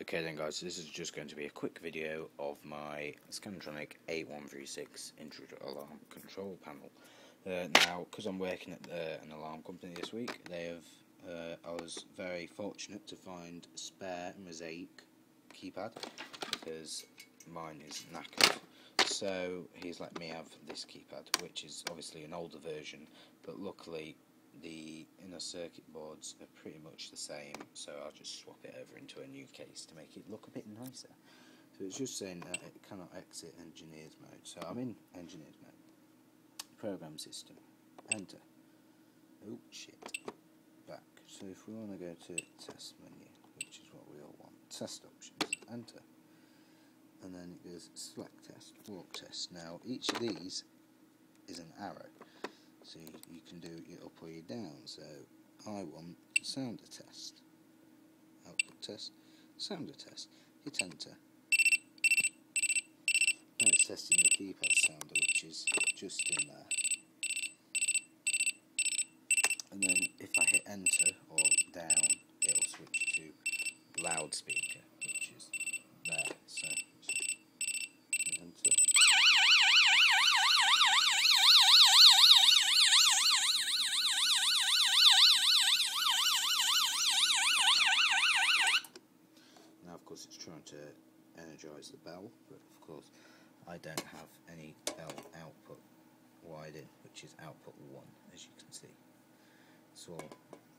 Okay then guys, this is just going to be a quick video of my Scantronic 8136 intruder alarm control panel. Uh, now, because I'm working at uh, an alarm company this week, they have. Uh, I was very fortunate to find spare mosaic keypad because mine is knackered. So he's let me have this keypad, which is obviously an older version, but luckily the inner circuit boards are pretty much the same, so I'll just swap it over into a new case to make it look a bit nicer. So it's just saying that it cannot exit engineers mode. So I'm in engineers mode. Program system. Enter. Oh shit. Back. So if we want to go to test menu, which is what we all want, test options, enter. And then it goes select test, walk test. Now each of these is an arrow. So you, can do your up or your down. So I want sounder test. Output test. Sounder test. Hit enter. Now it's testing the keypad sounder which is just in there. And then if I hit enter or down it'll switch to loudspeaker which is there. So, so enter. Now, of course, it's trying to energise the bell, but of course, I don't have any bell output wired in, which is output 1, as you can see. It's all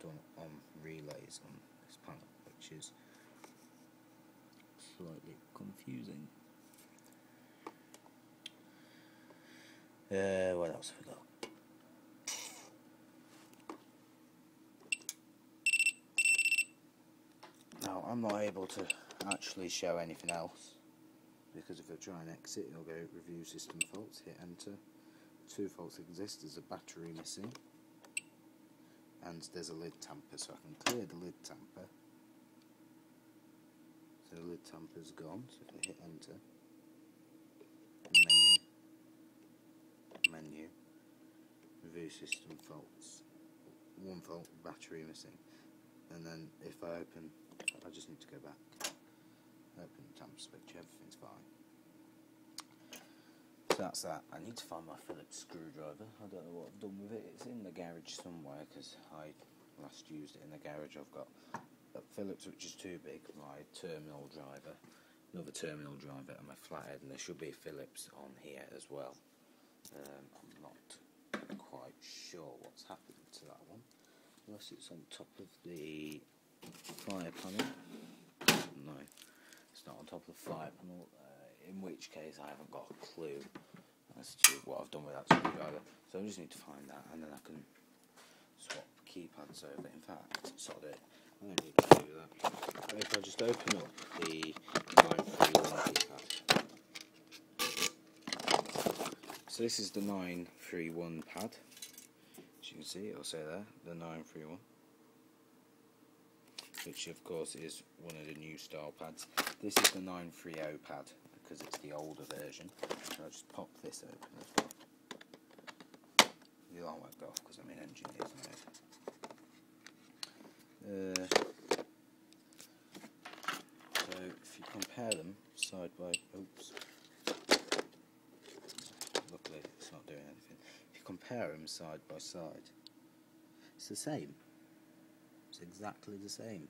done on relays on this panel, which is slightly confusing. Uh, what else have we got? Now I'm not able to actually show anything else. Because if I try and exit it'll go review system faults, hit enter. Two faults exist, there's a battery missing. And there's a lid tamper so I can clear the lid tamper. So the lid tamper's gone, so if I hit enter, menu, menu, review system faults, one fault, battery missing. And then if I open I just need to go back open the tamper switch everything's fine. So that's that. I need to find my Phillips screwdriver. I don't know what I've done with it. It's in the garage somewhere because I last used it in the garage. I've got a Phillips which is too big my terminal driver another terminal driver and my flathead and there should be a Phillips on here as well. Um, I'm not quite sure what's happened to that one unless it's on top of the fire panel. No, it's not on top of the fire panel, uh, in which case I haven't got a clue as to what I've done with that screwdriver. So I just need to find that and then I can swap keypads over. In fact, sod it, I don't need to do that. If I just open up the 931 keypad. So this is the 931 pad As you can see it'll say there the 931 which of course is one of the new style pads. This is the 930 pad because it's the older version. So I'll just pop this open as well? The alarm won't off because I'm in engineers mode. Uh, so if you compare them side by oops. Luckily it's not doing anything. If you compare them side by side, it's the same. Exactly the same.